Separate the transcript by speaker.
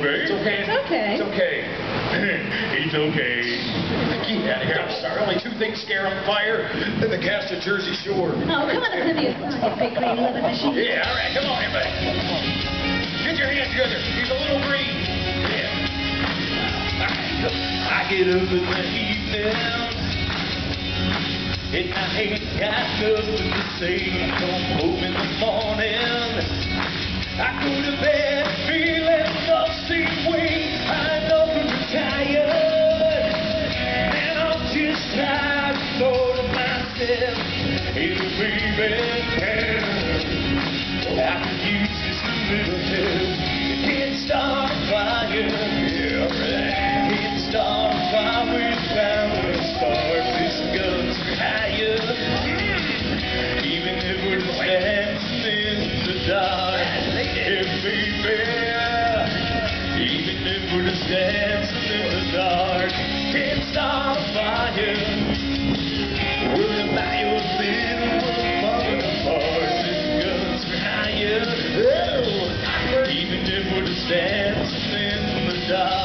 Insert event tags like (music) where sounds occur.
Speaker 1: okay?
Speaker 2: It's okay.
Speaker 3: It's okay.
Speaker 2: It's okay. (laughs)
Speaker 1: It's okay.
Speaker 2: Get out of here. I'm sorry. Only two things scare him, fire and the cast of Jersey Shore.
Speaker 3: Oh, come on, Oblivious. You big green leather machine.
Speaker 2: Yeah, all right. Come on, everybody. Get your hands together. He's a little green. Yeah.
Speaker 1: I get up in the evening and I ain't got nothing to say. Come home in the morning. I go Hey, baby, I could use a little start a fire. Yeah, start a fire. This goes higher. Even if we're dancing in the dark. Even if we're dancing. dancing in the dark.